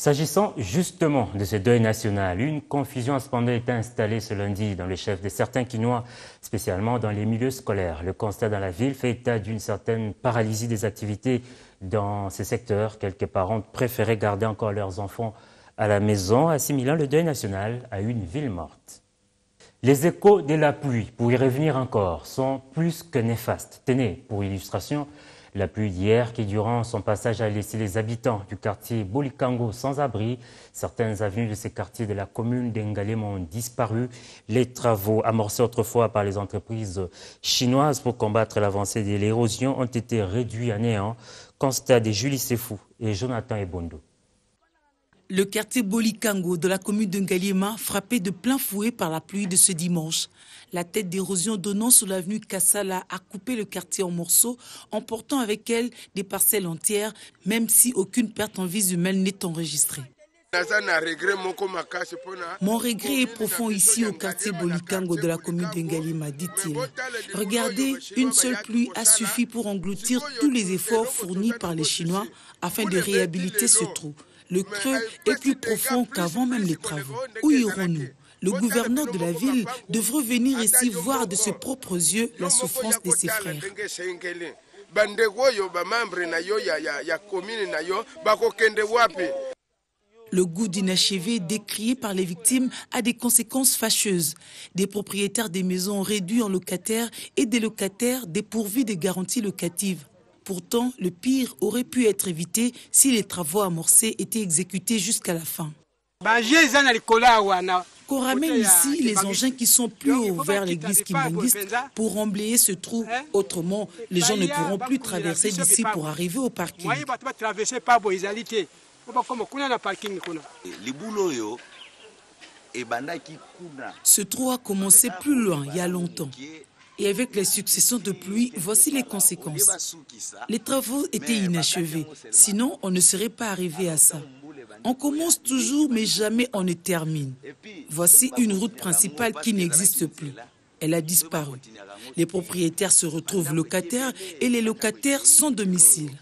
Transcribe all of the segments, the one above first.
S'agissant justement de ce deuil national, une confusion a cependant été installée ce lundi dans le chef de certains Quinois, spécialement dans les milieux scolaires. Le constat dans la ville fait état d'une certaine paralysie des activités dans ces secteurs. Quelques parents préféraient garder encore leurs enfants à la maison, assimilant le deuil national à une ville morte. Les échos de la pluie, pour y revenir encore, sont plus que néfastes. Tenez, pour illustration, la pluie d'hier qui, durant son passage, a laissé les habitants du quartier Bolikango sans abri. Certaines avenues de ces quartiers de la commune d'Engalem ont disparu. Les travaux amorcés autrefois par les entreprises chinoises pour combattre l'avancée de l'érosion ont été réduits à néant. Constat de Julie Sefou et Jonathan Ebondo. Le quartier Bolikango de la commune de Ngaliema frappé de plein fouet par la pluie de ce dimanche. La tête d'érosion donnant sur l'avenue Kassala a coupé le quartier en morceaux, emportant avec elle des parcelles entières, même si aucune perte en vie humaine n'est enregistrée. Mon regret est profond ici au quartier Bolikango de la commune de Ngalima, dit-il. Regardez, une seule pluie a suffi pour engloutir tous les efforts fournis par les Chinois afin de réhabiliter ce trou. Le creux est plus profond qu'avant même les travaux. Où irons-nous? Le gouverneur de la ville devrait venir ici voir de ses propres yeux la souffrance de ses frères. Le goût d'inachevé décrié par les victimes a des conséquences fâcheuses. Des propriétaires des maisons réduits en locataires et des locataires dépourvus de garanties locatives. Pourtant, le pire aurait pu être évité si les travaux amorcés étaient exécutés jusqu'à la fin. Qu'on ramène ici les engins qui sont plus hauts vers l'église kimbangiste pour emblayer ce trou. Autrement, les gens ne pourront plus traverser d'ici pour arriver au parking. Ce trou a commencé plus loin, il y a longtemps. Et avec les successions de pluie, voici les conséquences. Les travaux étaient inachevés, sinon on ne serait pas arrivé à ça. On commence toujours, mais jamais on ne termine. Voici une route principale qui n'existe plus. Elle a disparu. Les propriétaires se retrouvent locataires et les locataires sans domicile.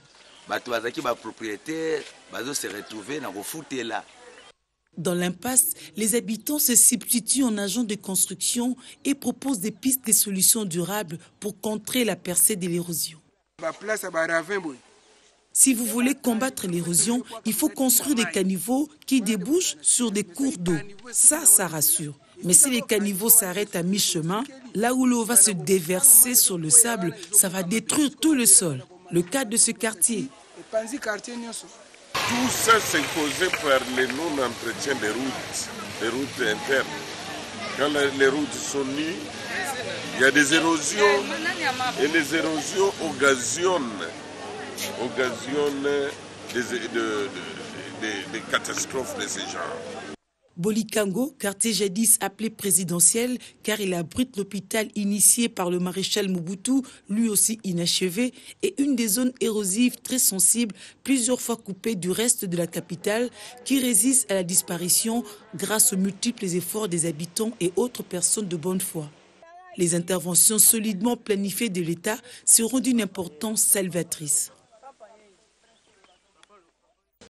Dans l'impasse, les habitants se substituent en agents de construction et proposent des pistes de solutions durables pour contrer la percée de l'érosion. Si vous voulez combattre l'érosion, il faut construire des caniveaux qui débouchent sur des cours d'eau. Ça, ça rassure. Mais si les caniveaux s'arrêtent à mi-chemin, là où l'eau va se déverser sur le sable, ça va détruire tout le sol. Le cas de ce quartier. Tout ça, c'est causé par le non-entretien des routes, des routes internes. Quand les routes sont nues, il y a des érosions et les érosions occasionnent, occasionnent des, des catastrophes de ce genre. Bolikango, quartier jadis appelé présidentiel, car il abrite l'hôpital initié par le maréchal Mobutu, lui aussi inachevé, et une des zones érosives très sensibles, plusieurs fois coupées du reste de la capitale, qui résiste à la disparition grâce aux multiples efforts des habitants et autres personnes de bonne foi. Les interventions solidement planifiées de l'État seront d'une importance salvatrice.